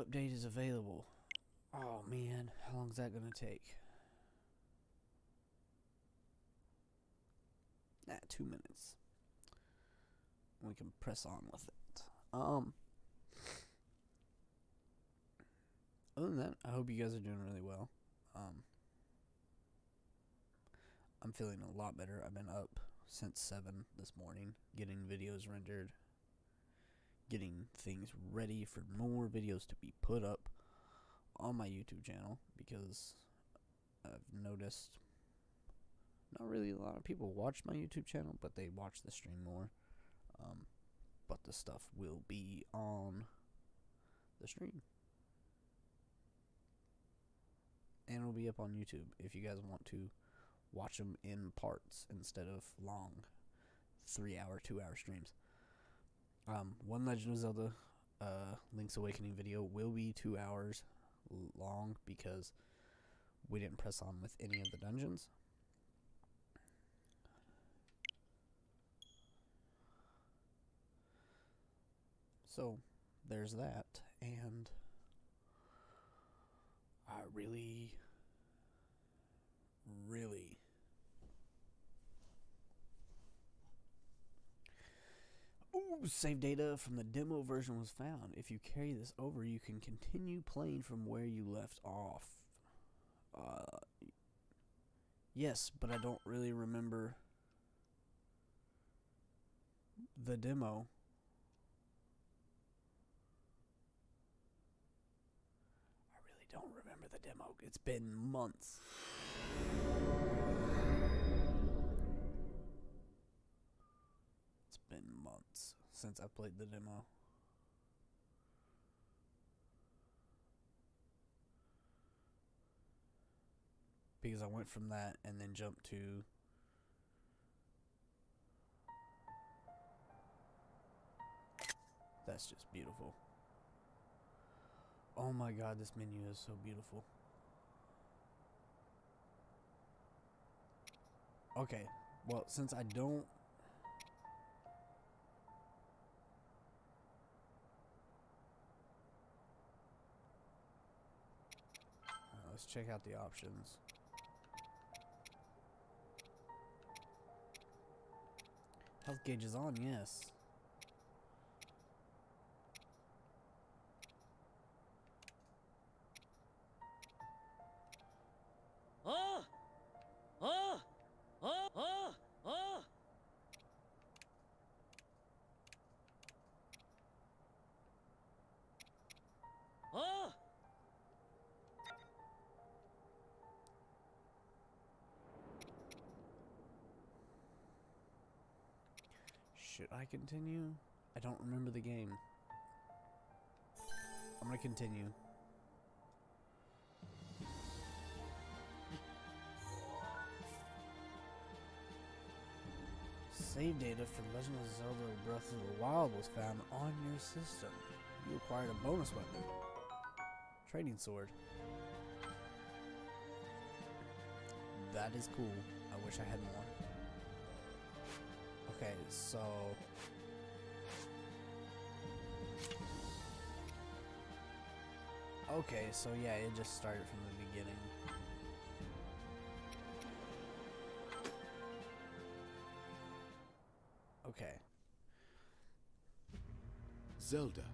update is available. Oh man, how long is that gonna take? Nah, two minutes. We can press on with it. Um. Other than that, I hope you guys are doing really well. Um. I'm feeling a lot better. I've been up since 7 this morning, getting videos rendered, getting things ready for more videos to be put up on my YouTube channel because I've noticed not really a lot of people watch my YouTube channel, but they watch the stream more. Um, but the stuff will be on the stream. And it'll be up on YouTube if you guys want to watch them in parts instead of long three hour, two hour streams. Um, one Legend of Zelda uh, Link's Awakening video will be two hours long because we didn't press on with any of the dungeons. So there's that, and I really, really save data from the demo version was found. If you carry this over, you can continue playing from where you left off. Uh, yes, but I don't really remember the demo. I really don't remember the demo. It's been months. Since I played the demo. Because I went from that and then jumped to That's just beautiful. Oh my god, this menu is so beautiful. Okay, well, since I don't let's check out the options. Health gauge is on, yes. Continue? I don't remember the game. I'm gonna continue. Save data for Legend of Zelda Breath of the Wild was found on your system. You acquired a bonus weapon. Trading sword. That is cool. I wish I had more. Okay, so Okay, so yeah, it just started from the beginning. Okay. Zelda,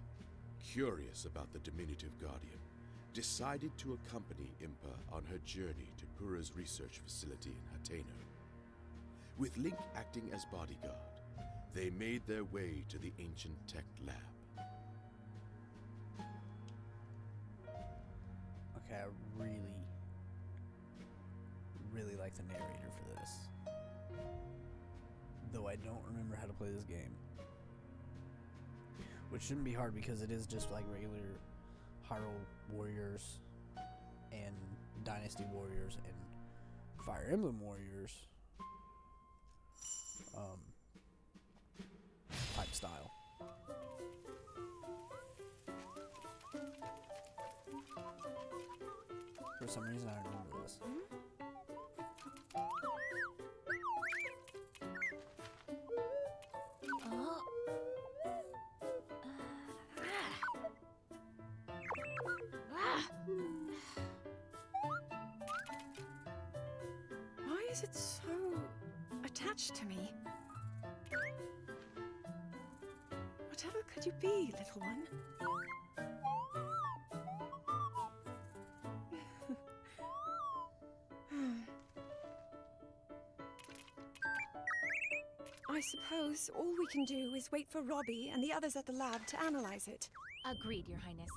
curious about the diminutive guardian, decided to accompany Impa on her journey to Purah's research facility in Hateno. With Link acting as bodyguard, they made their way to the ancient tech lab. Okay, I really, really like the narrator for this. Though I don't remember how to play this game. Which shouldn't be hard because it is just like regular Hyrule Warriors and Dynasty Warriors and Fire Emblem Warriors um, type style. For some reason, I remember this. Why is it so attached to me? Could you be, little one? I suppose all we can do is wait for Robbie and the others at the lab to analyze it. Agreed, Your Highness.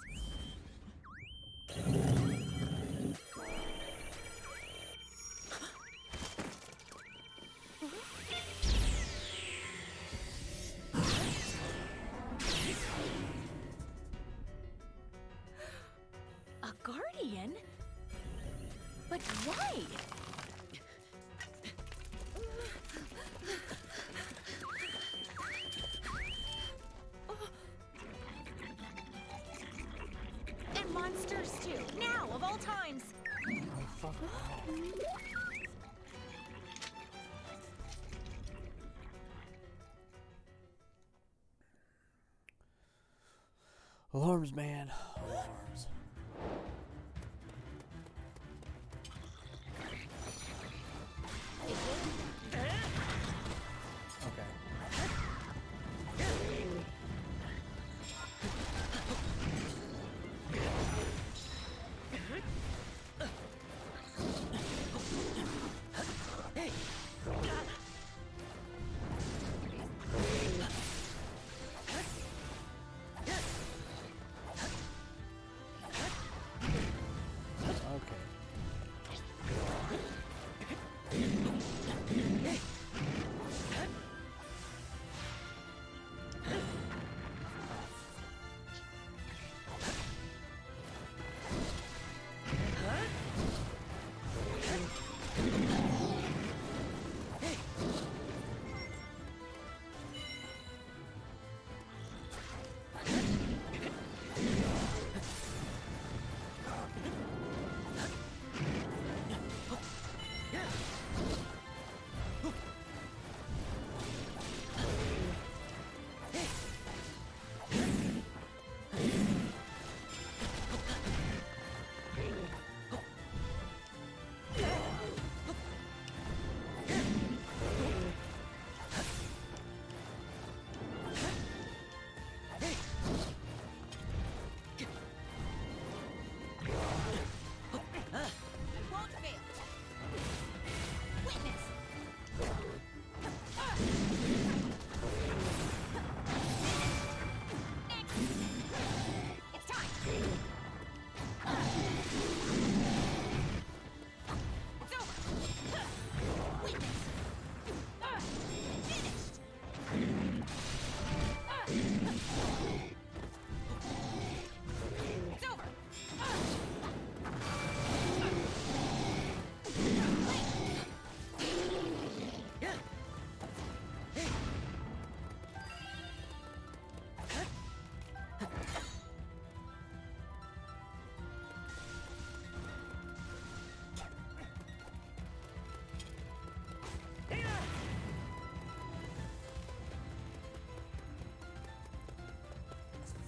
Alarms, man.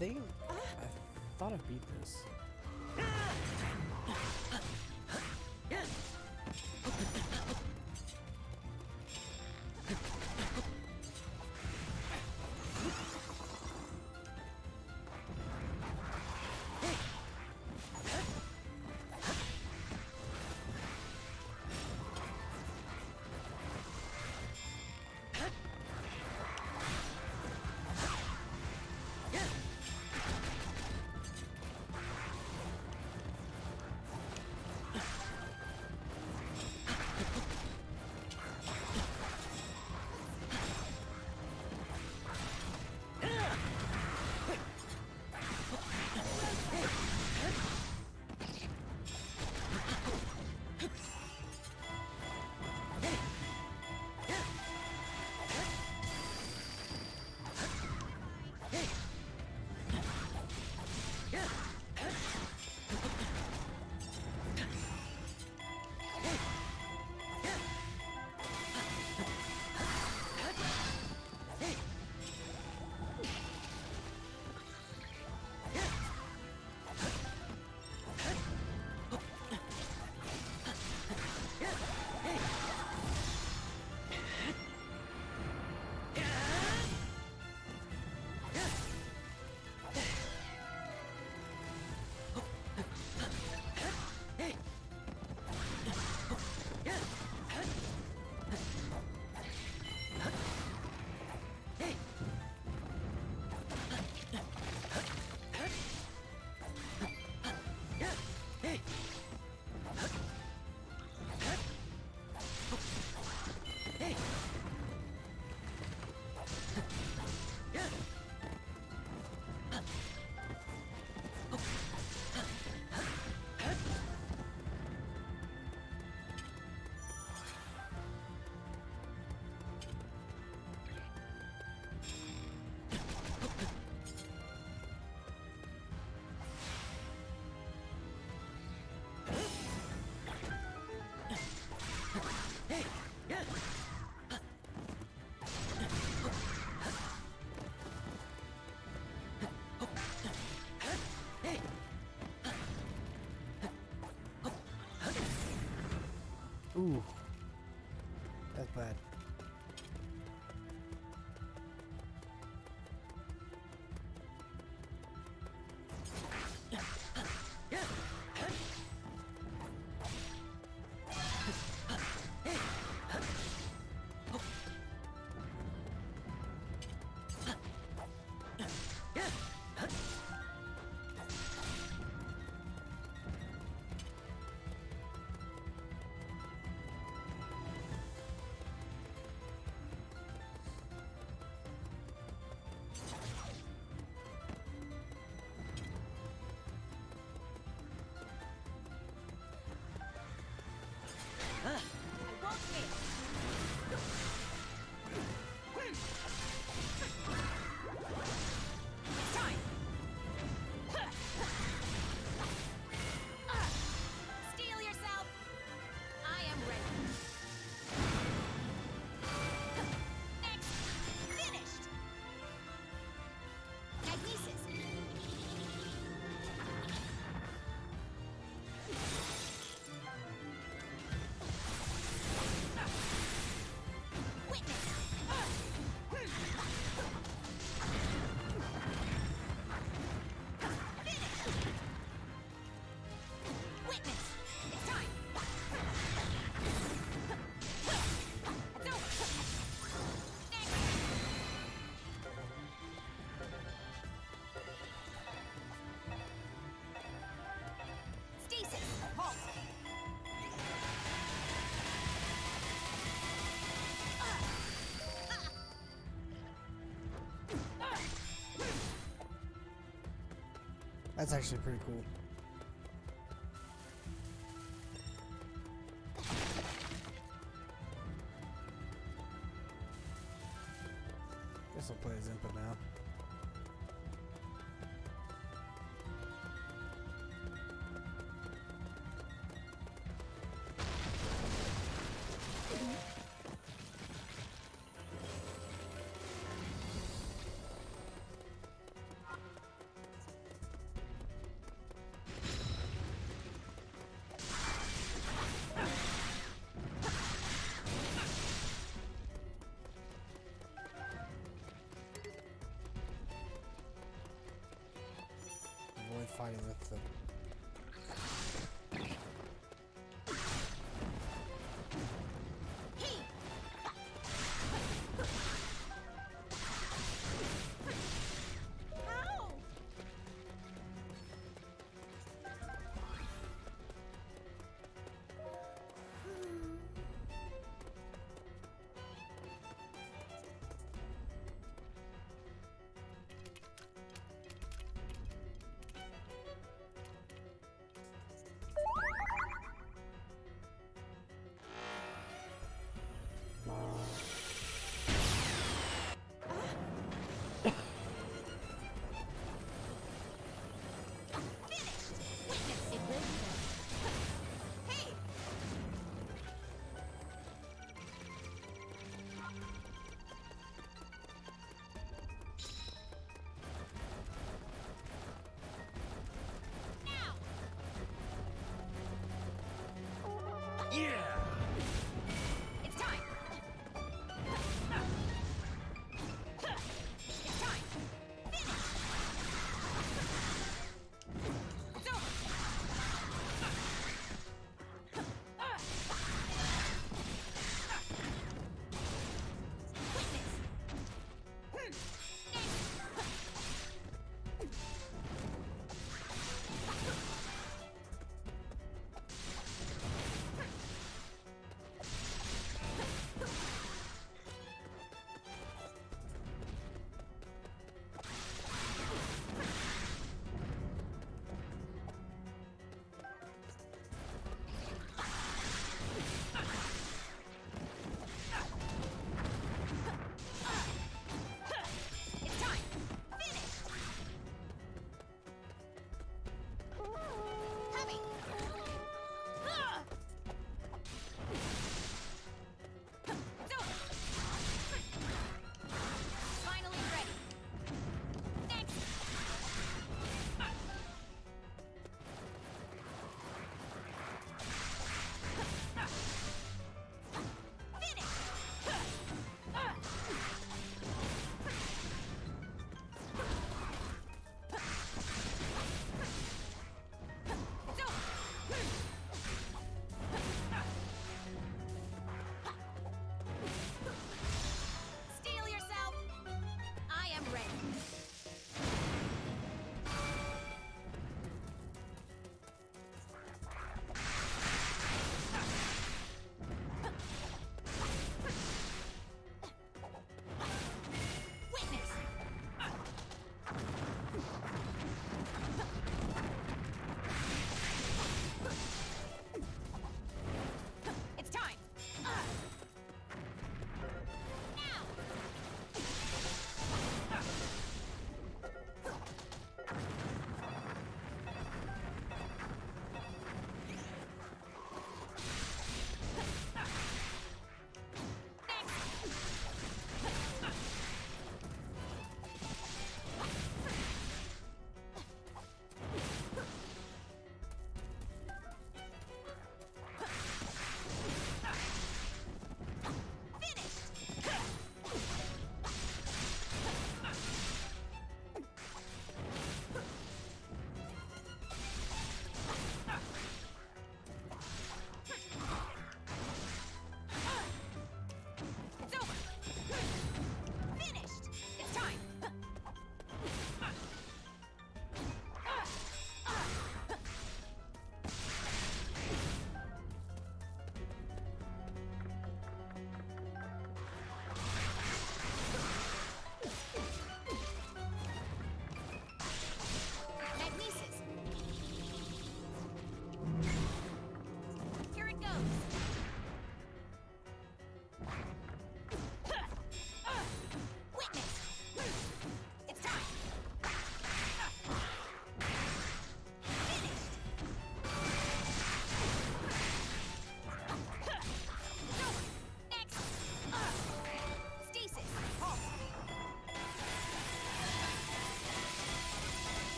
Think ah. I thought I beat this. That's actually pretty cool.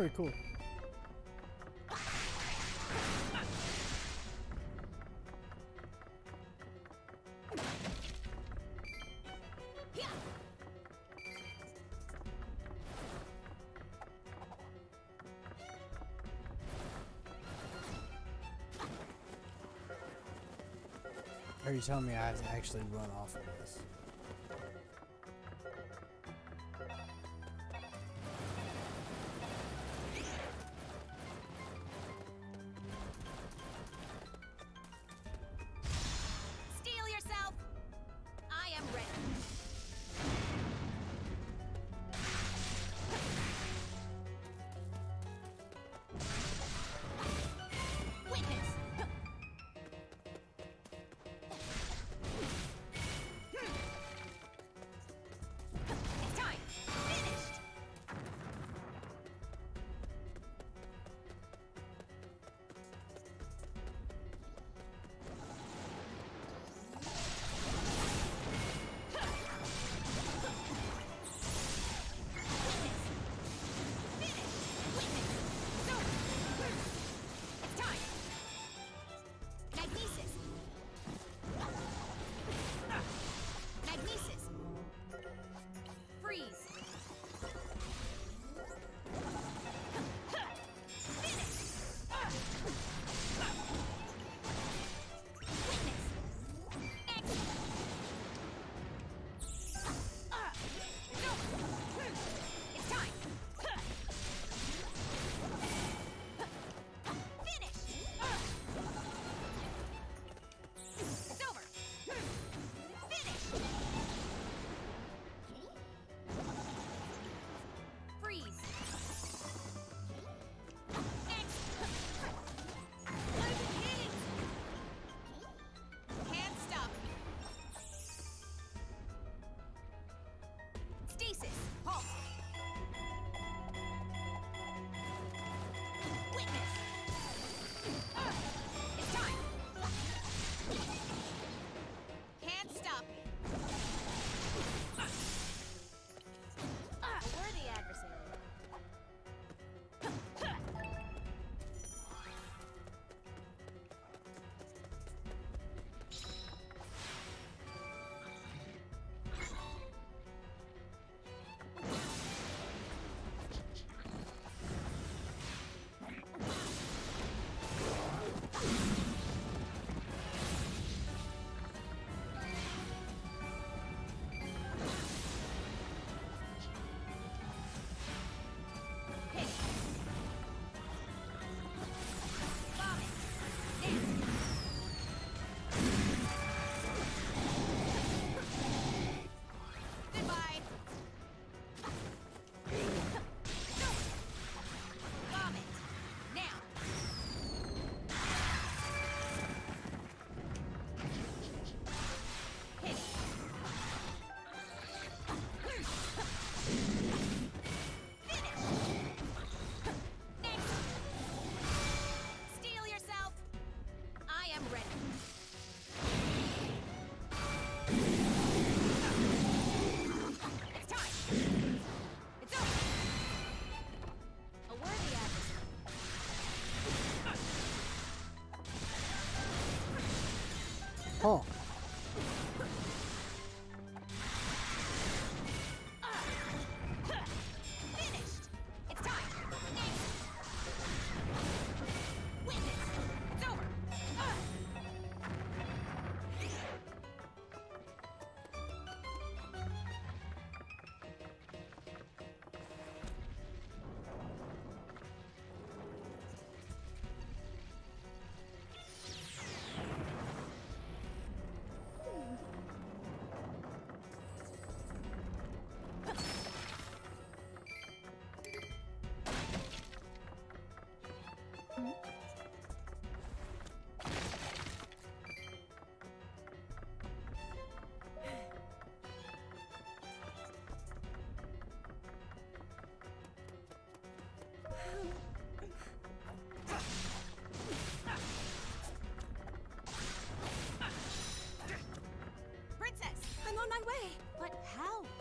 pretty cool. Are you telling me I have to actually run off of this? How?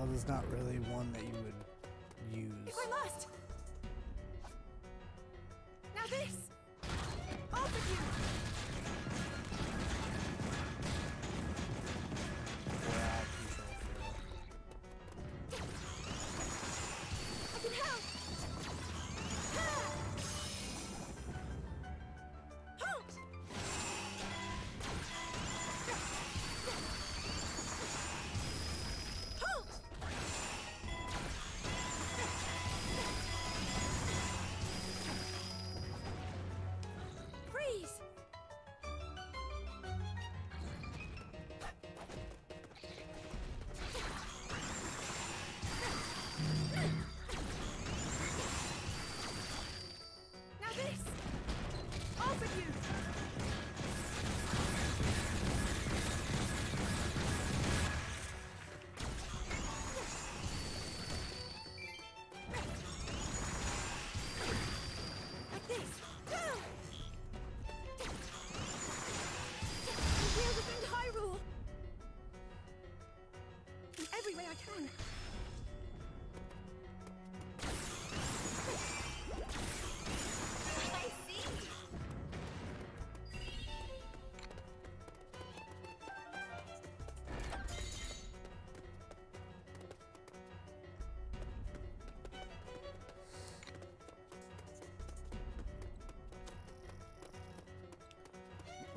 Zelda's not really one that you would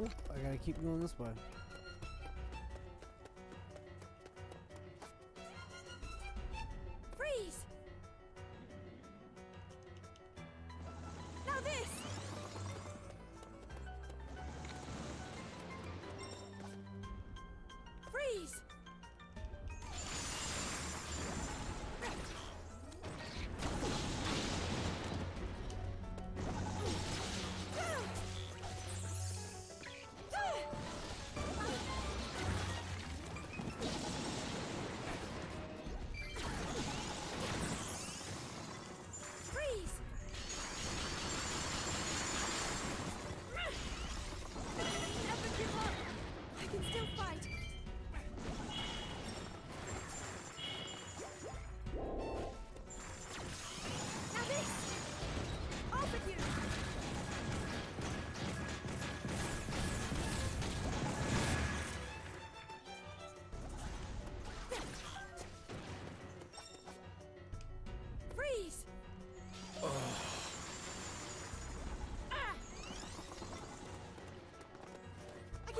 Oop, I gotta keep going this way.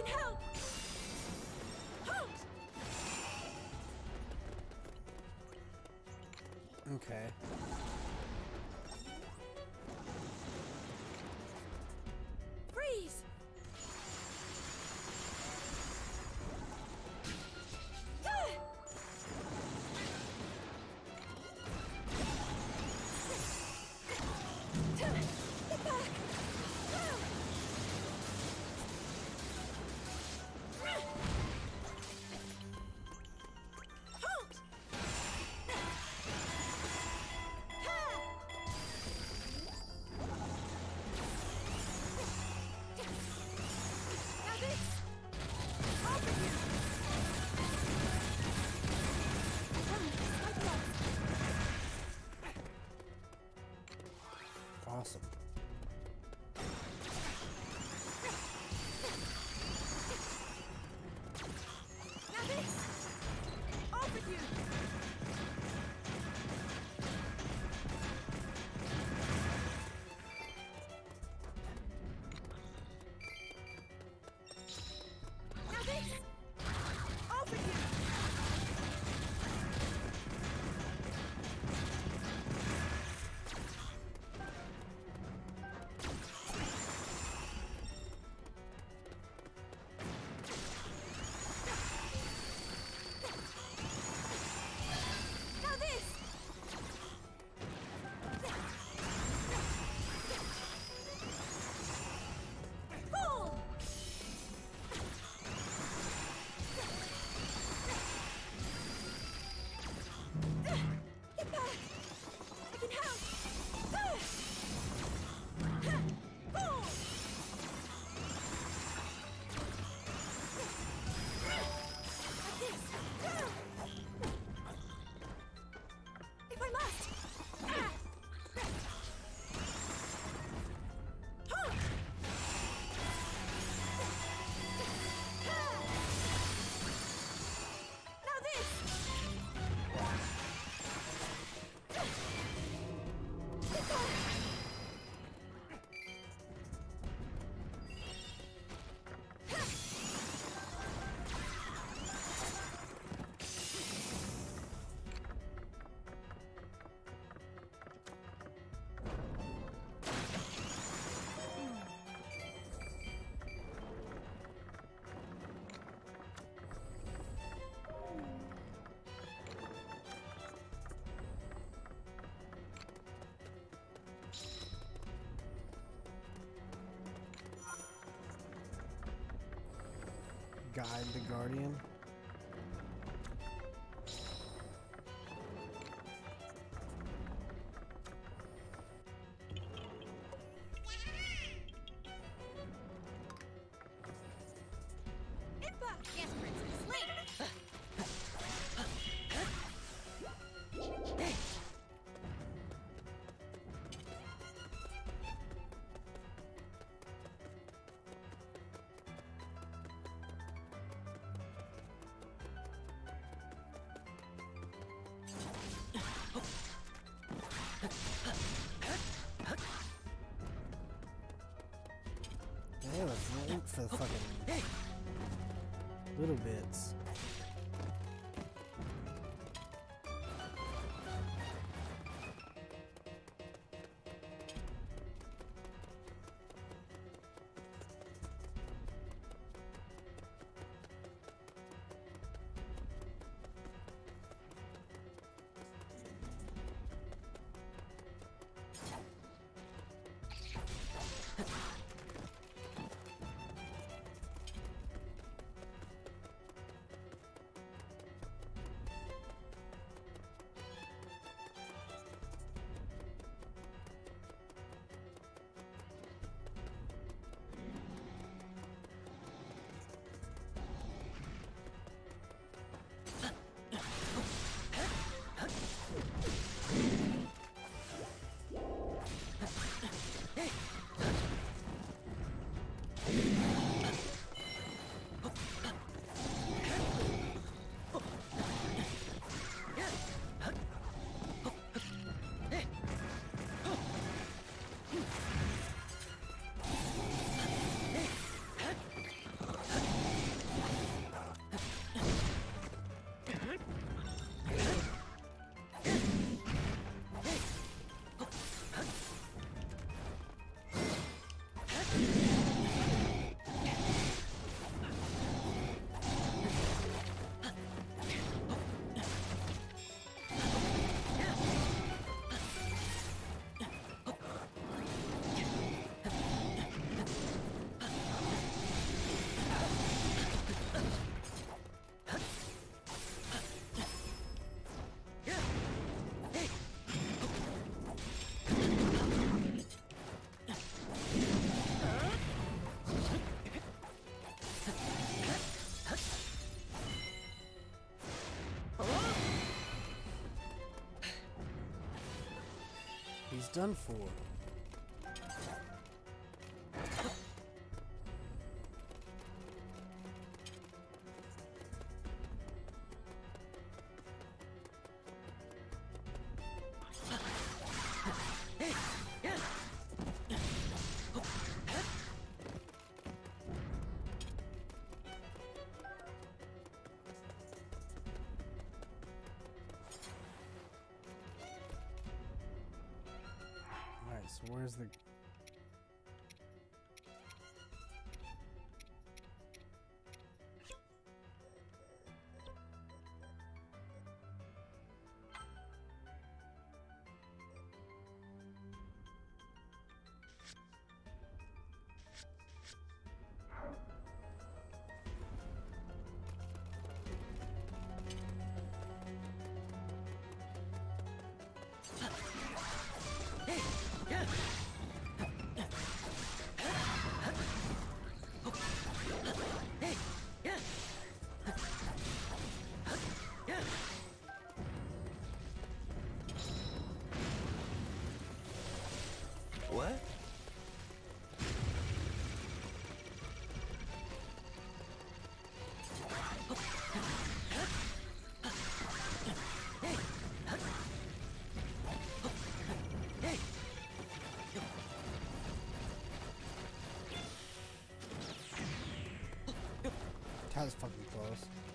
Help! Halt! Okay. Guide the guardian. Yeah, for the fucking little bits. He's done for. Where's the. Was fucking close.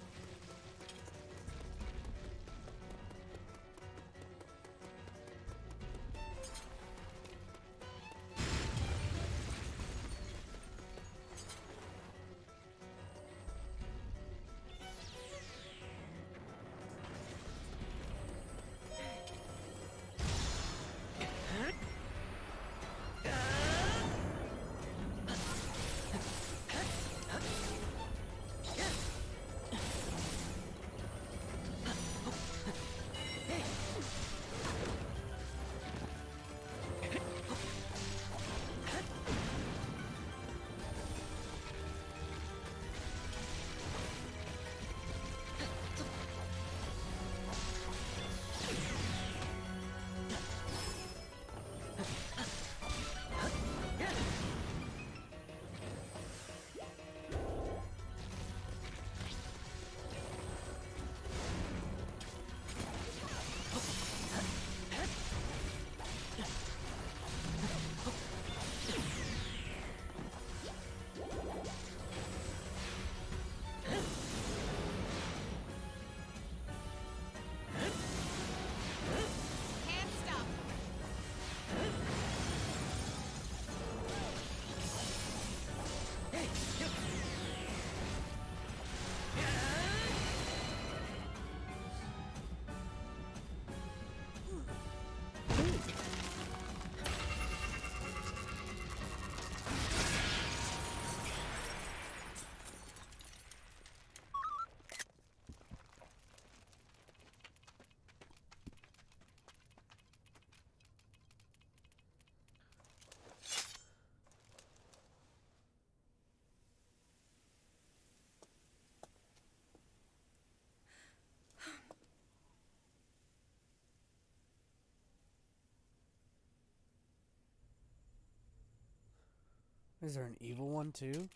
Is there an evil one too?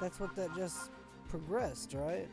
That's what that just progressed, right?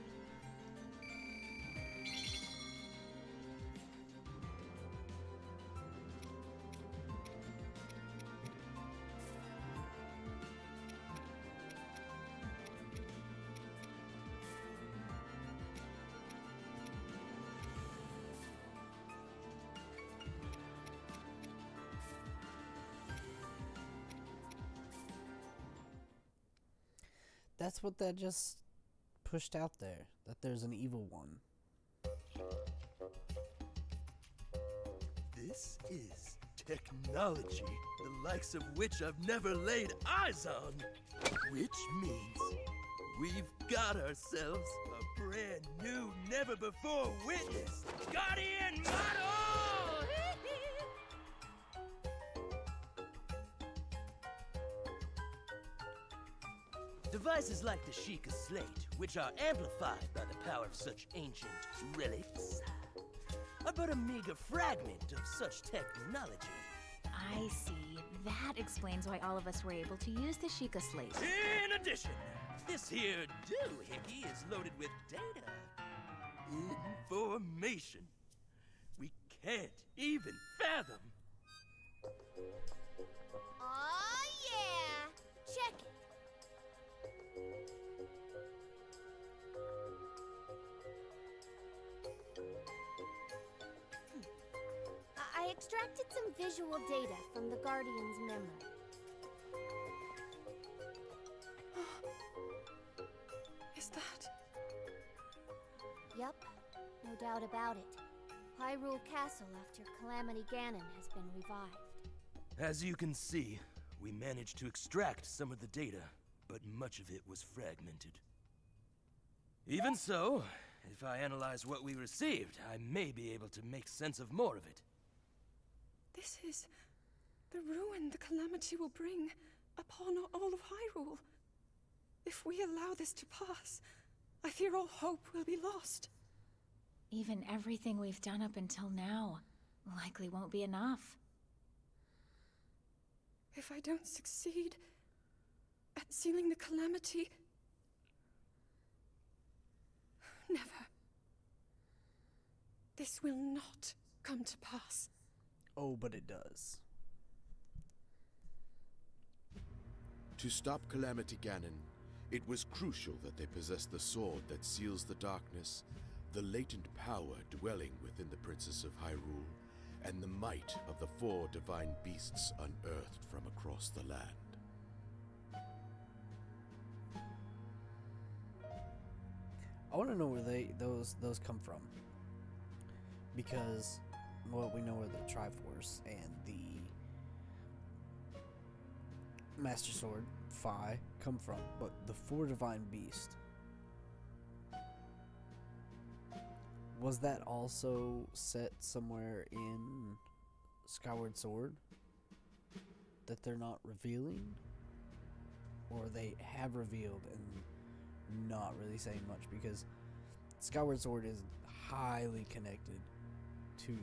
That's what that just pushed out there. That there's an evil one. This is technology, the likes of which I've never laid eyes on. Which means we've got ourselves a brand new, never before witnessed Guardian model! Devices like the Sheikah Slate, which are amplified by the power of such ancient relics, are but a meager fragment of such technology. I see. That explains why all of us were able to use the Sheikah slate. In addition, this here doohickey is loaded with data. Information. We can't even fathom. Extracted some visual data from the Guardian's memory. Is that? Yup, no doubt about it. Hyrule Castle after Calamity Ganon has been revived. As you can see, we managed to extract some of the data, but much of it was fragmented. Even so, if I analyze what we received, I may be able to make sense of more of it. This is the ruin the calamity will bring upon all of Hyrule. If we allow this to pass, I fear all hope will be lost. Even everything we've done up until now likely won't be enough. If I don't succeed at sealing the calamity, never. This will not come to pass. Oh, but it does. To stop Calamity Ganon, it was crucial that they possess the sword that seals the darkness, the latent power dwelling within the Princess of Hyrule, and the might of the four divine beasts unearthed from across the land. I want to know where they those those come from. Because, well, we know where the Triforce and the Master Sword, Fi, come from, but the four divine beasts. Was that also set somewhere in Skyward Sword? That they're not revealing? Or they have revealed and not really saying much because Skyward Sword is highly connected to,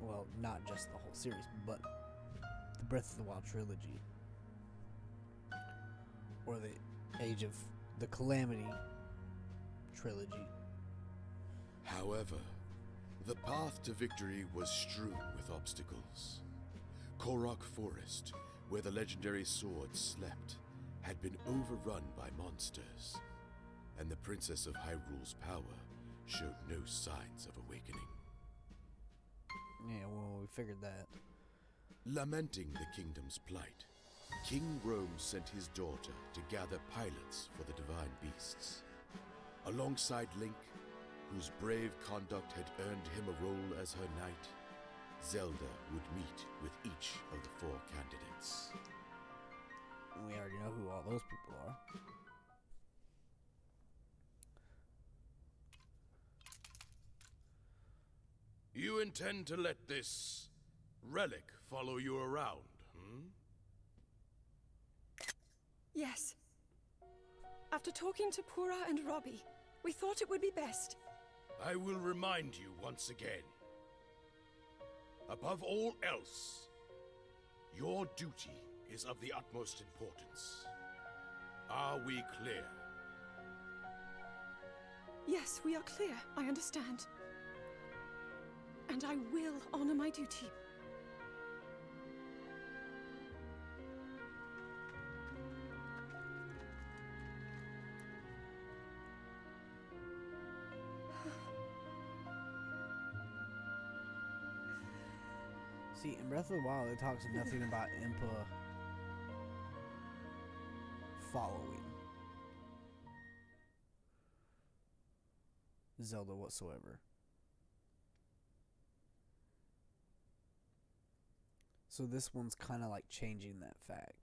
well, not just the whole series, but the Breath of the Wild trilogy. Or the Age of the Calamity trilogy. However, the path to victory was strewn with obstacles. Korok Forest, where the legendary sword slept, had been overrun by monsters, and the Princess of Hyrule's power showed no signs of awakening. Yeah, well, we figured that. Lamenting the kingdom's plight, King Rhoam sent his daughter to gather pilots for the divine beasts. Alongside Link, whose brave conduct had earned him a role as her knight, Zelda would meet with each of the four candidates. We already know who all those people are. You intend to let this relic follow you around, hmm? Yes. After talking to Purah and Robbie, we thought it would be best. I will remind you once again. Above all else, your duty is of the utmost importance. Are we clear? Yes, we are clear. I understand. And I will honor my duty. See, in Breath of the Wild, it talks nothing about Impa following Zelda whatsoever. So this one's kind of like changing that fact.